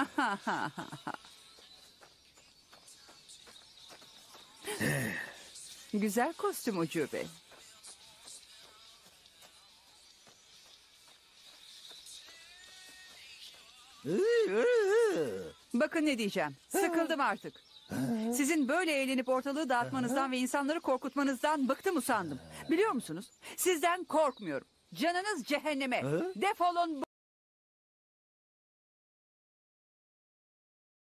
Güzel kostüm ucube. Bakın ne diyeceğim. Sıkıldım artık. Sizin böyle eğlenip ortalığı dağıtmanızdan ve insanları korkutmanızdan bıktım usandım. Biliyor musunuz? Sizden korkmuyorum. Canınız cehenneme. Defolun